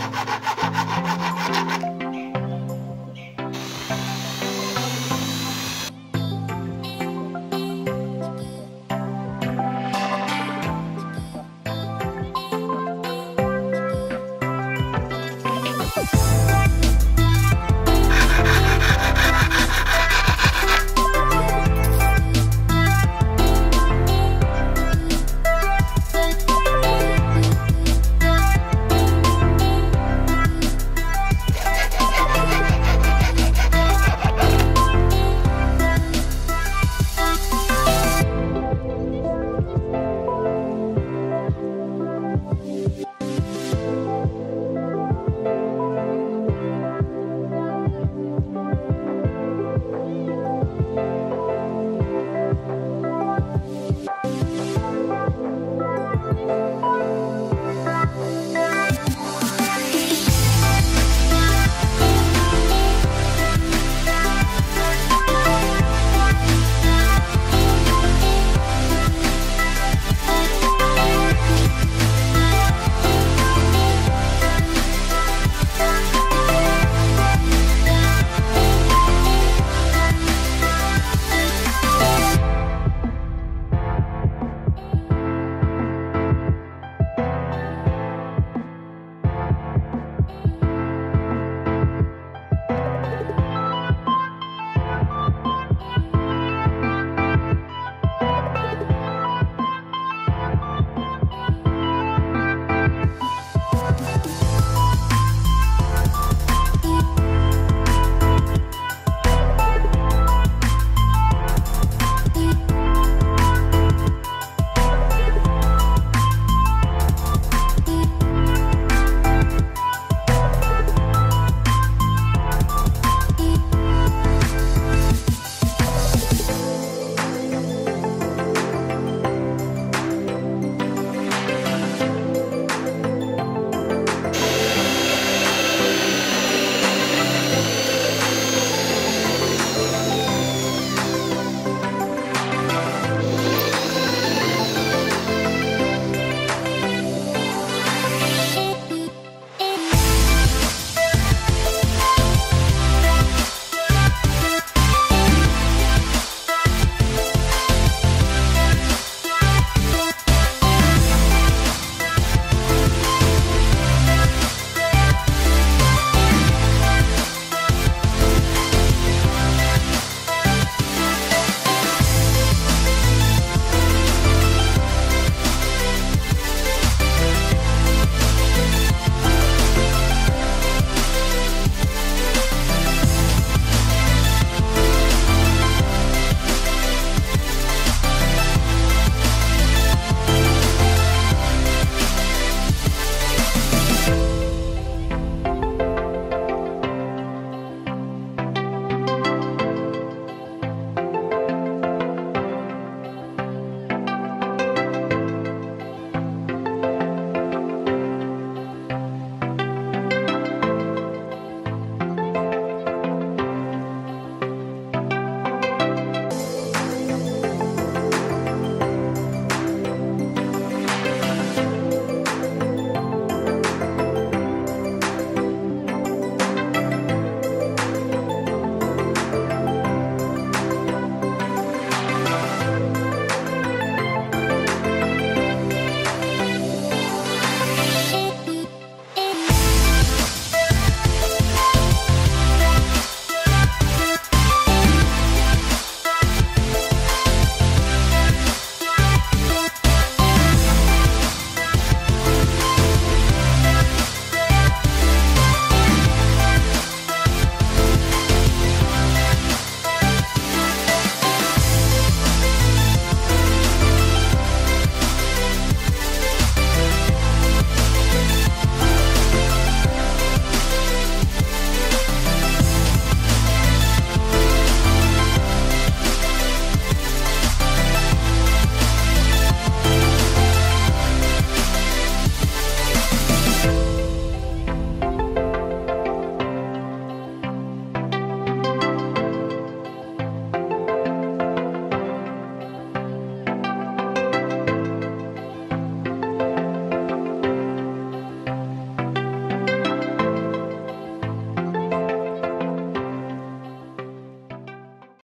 Ha ha ha ha!